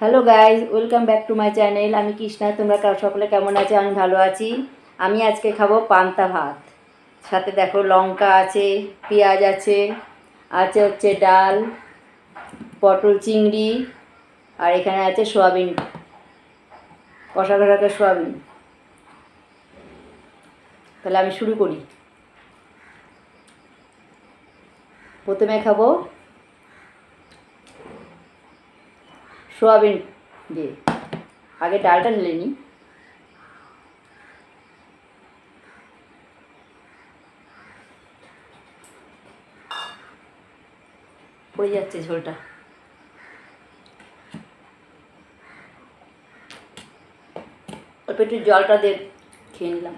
Hello guys welcome back to my channel আমি কৃষ্ণা। তোমরা সকলে কেমন আছো? আমি ভালো আছি। আমি আজকে খাব পান্তা ভাত। সাথে দেখো লঙ্কা আছে, পেঁয়াজ আছে আছে হচ্ছে ডাল, পটল চিংড়ি, আর এখানে আছে সোয়াবিন। কষা কষা সোয়াবিন। তাহলে আমি শুরু করি। প্রথমে খাব সোয়াবিন দিয়ে। আগে ডালটা নিলে নিই। পড়ে যাচ্ছে ঝোলটা। অল্প একটু জলটা দিয়ে খেয়ে নিলাম।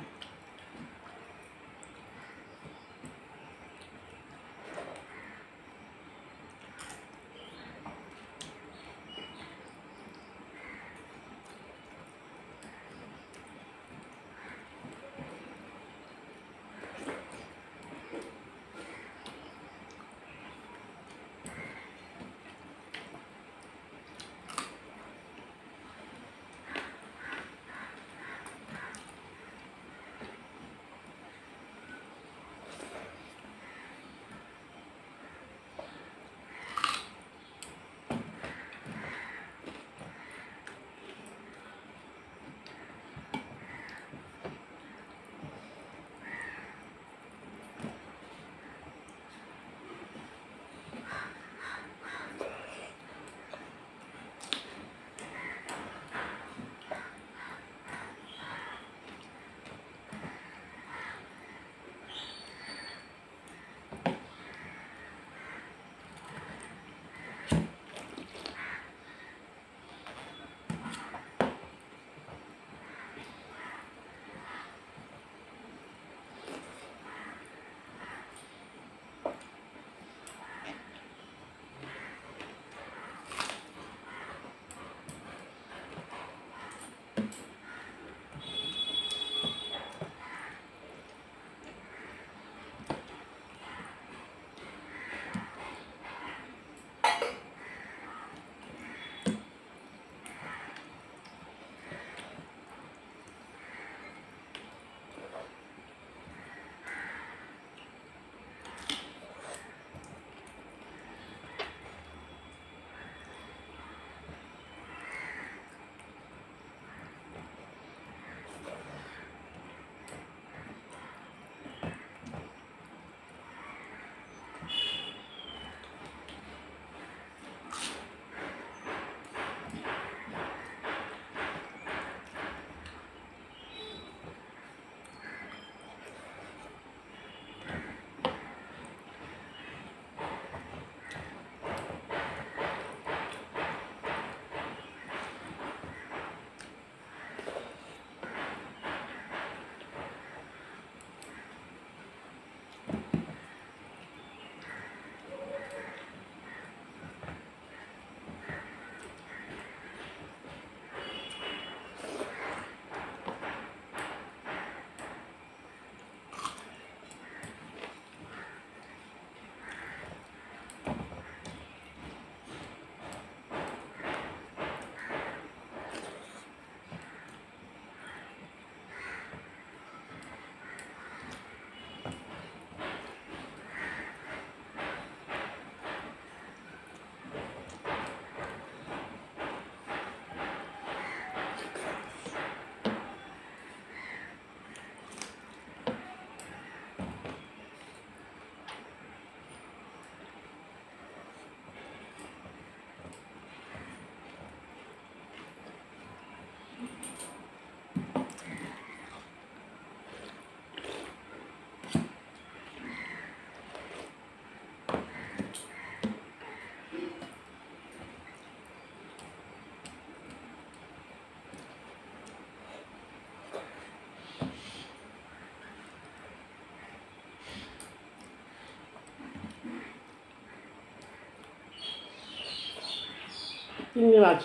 চিংড়ি মাছ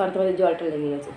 পান্তা তোমাদের জলটা লেগে গেছে।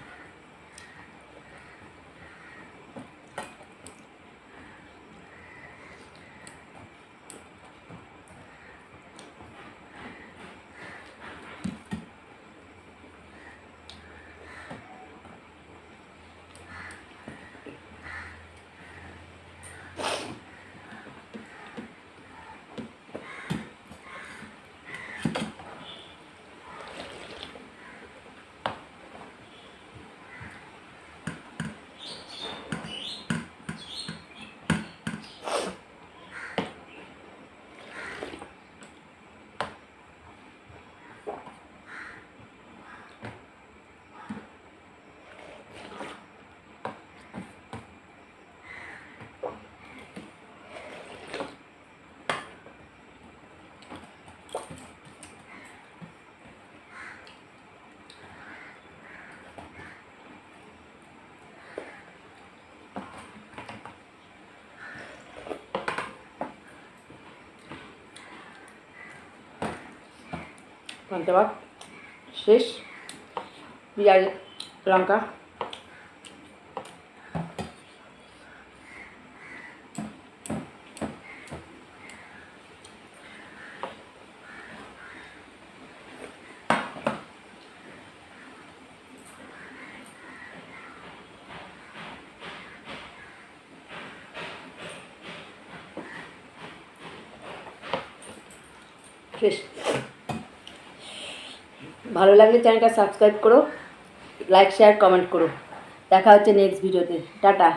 পান্তা ভাত শেষ পেঁয়াজ লঙ্কা শেষ ভালো লাগলে চ্যানেলটা সাবস্ক্রাইব করো লাইক শেয়ার কমেন্ট করো। দেখা হচ্ছে নেক্সট ভিডিওতে টাটা।